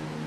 Mm-hmm.